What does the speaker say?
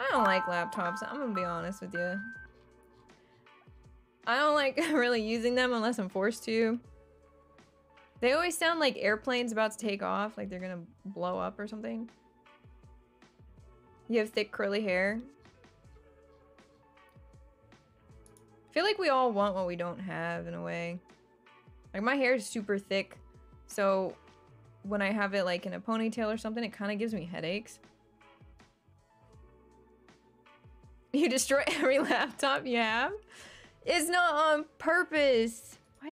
I don't like laptops. I'm gonna be honest with you. I don't like really using them unless I'm forced to. They always sound like airplanes about to take off, like they're gonna blow up or something. You have thick curly hair. I feel like we all want what we don't have in a way. Like my hair is super thick, so when I have it like in a ponytail or something, it kind of gives me headaches. You destroy every laptop you have? It's not on purpose.